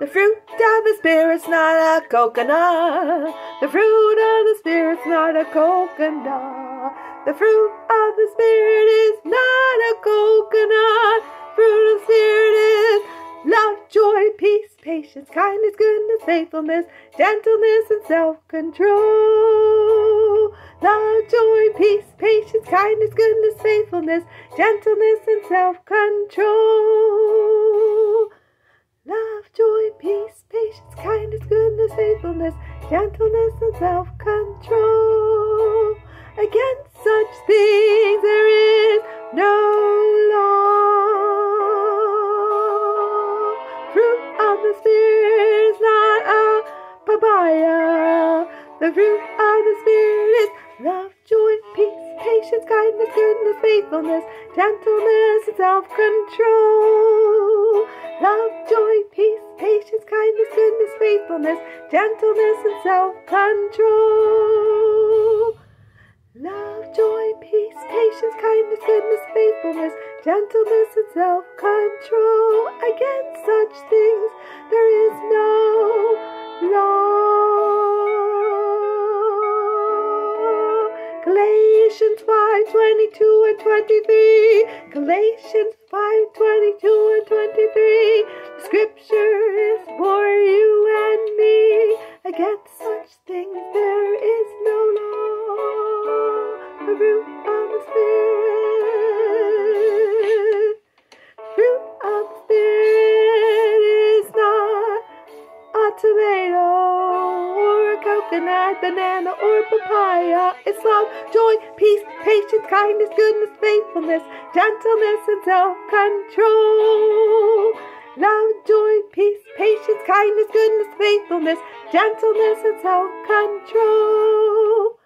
The fruit of the Spirit's not a coconut. The fruit of the Spirit's not a coconut. The fruit of the Spirit is not a coconut. Fruit of the Spirit is love, joy, peace, patience, kindness, goodness, faithfulness, gentleness, and self-control. Love, joy, peace, patience, kindness, goodness, faithfulness, gentleness, and self-control. Kindness, faithfulness, gentleness, and self-control. Against such things there is no law. Fruit of the Spirit is not a papaya. The fruit of the Spirit is love, joy, peace, patience, kindness, goodness, faithfulness, gentleness, and self-control. Love, joy, peace, patience, faithfulness, gentleness, and self-control. Love, joy, peace, patience, kindness, goodness, faithfulness, gentleness, and self-control. Against such things there is no law. Galatians 5, 22 and 23. Galatians 5, 22 and 23. Such things there is no law. The fruit of the Spirit. Fruit of the Spirit is not a tomato or a coconut, banana or papaya. It's love, joy, peace, patience, kindness, goodness, faithfulness, gentleness, and self-control love, joy, peace, patience, kindness, goodness, faithfulness, gentleness, and self-control.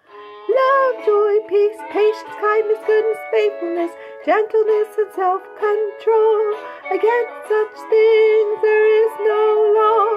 Love, joy, peace, patience, kindness, goodness, faithfulness, gentleness, and self-control. Against such things there is no law.